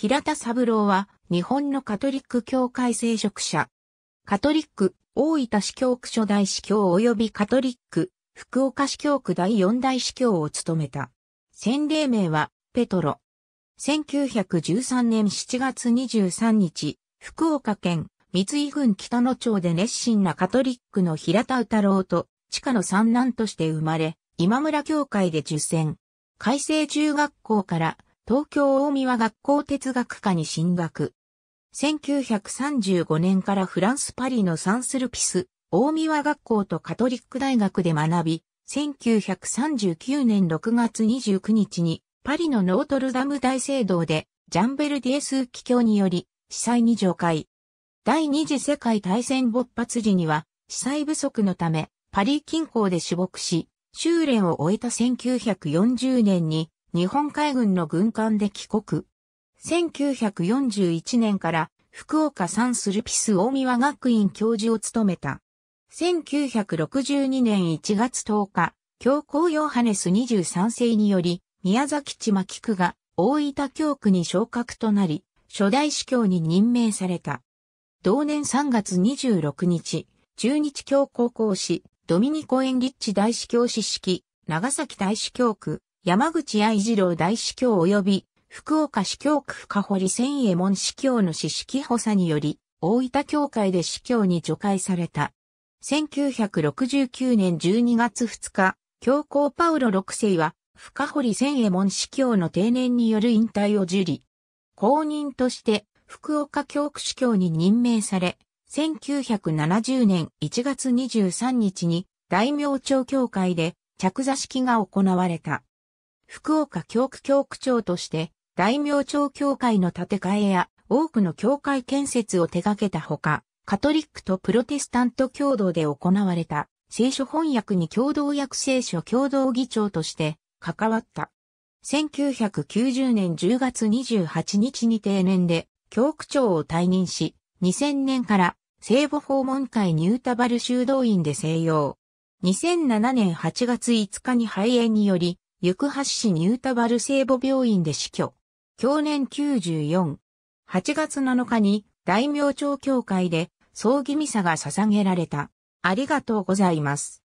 平田三郎は日本のカトリック教会聖職者。カトリック大分市教区初代司教及びカトリック福岡市教区第四代司教を務めた。洗礼名はペトロ。1913年7月23日、福岡県三井郡北野町で熱心なカトリックの平田太郎と地下の三男として生まれ、今村教会で受選。海星中学校から東京大宮学校哲学科に進学。1935年からフランスパリのサンスルピス、大宮学校とカトリック大学で学び、1939年6月29日にパリのノートルダム大聖堂でジャンベルディエス気境により司祭に上会。第二次世界大戦勃発時には司祭不足のためパリ近郊で死没し、修練を終えた1940年に日本海軍の軍艦で帰国。1941年から福岡サンスルピス大宮学院教授を務めた。1962年1月10日、教皇ヨハネス23世により、宮崎地巻区が大分教区に昇格となり、初代司教に任命された。同年3月26日、中日教高校士、ドミニコ・エンリッチ大司教史式、長崎大司教区、山口愛次郎大司教及び福岡市教区深堀千右衛門司教の史式補佐により、大分教会で司教に除会された。1969年12月2日、教皇パウロ6世は、深堀千右衛門司教の定年による引退を受理。公認として、福岡教区司教に任命され、1970年1月23日に大明朝教会で着座式が行われた。福岡教区教区長として大明朝教会の建て替えや多くの教会建設を手掛けたほか、カトリックとプロテスタント共同で行われた聖書翻訳に共同訳聖書共同議長として関わった。1990年10月28日に定年で教区長を退任し、2000年から聖母訪問会ニュータバル修道院で静養。2007年8月5日に肺炎により、行橋市ニュータバル聖母病院で死去。去年94。8月7日に大明朝教会で葬儀ミサが捧げられた。ありがとうございます。